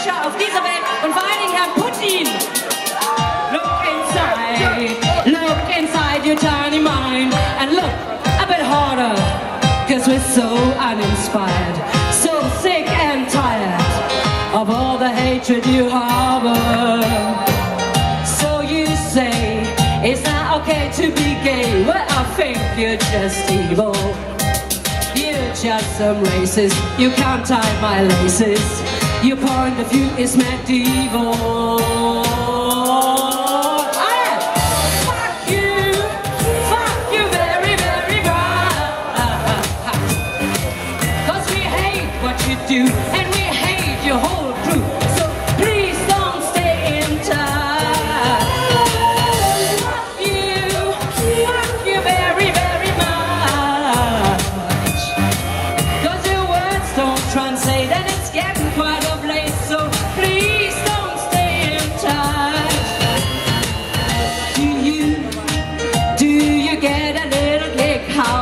Herrscher auf dieser Welt und vor allen Dingen Herrn Putin. Look inside, look inside your tiny mind and look a bit harder, cause we're so uninspired, so sick and tired of all the hatred you harbor. So you say, it's not okay to be gay, well I think you're just evil. You're just some racist, you can't tie my laces. Your point of view is medieval.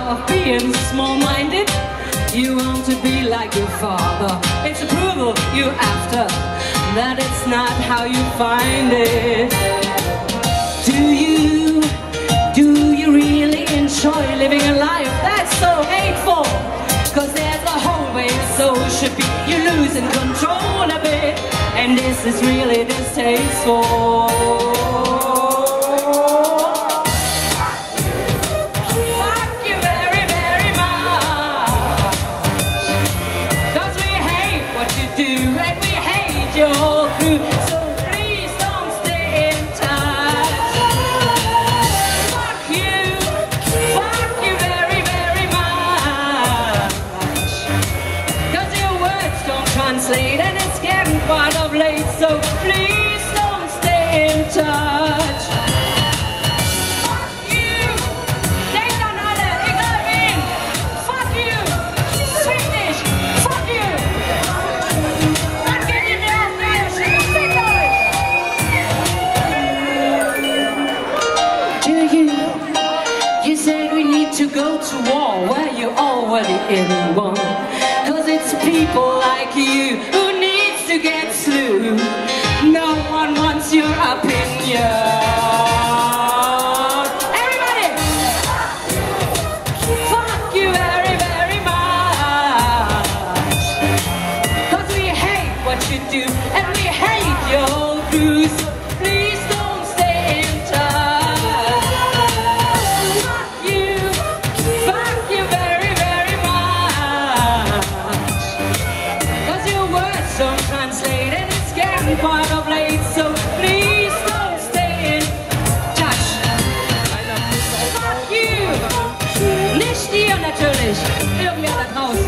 Of being small-minded? You want to be like your father. It's approval you after. That it's not how you find it. Do you, do you really enjoy living a life that's so hateful? Cause there's a whole way soul should be. You're losing control a bit And this is really distasteful So please don't stay in touch. Fuck you Fuck you very, very your words don't translate And it's getting quite of late So please go to war where you're already in one. Cause it's people like you Who needs to get slew No one wants your opinion natürlich. Irgendwer da draußen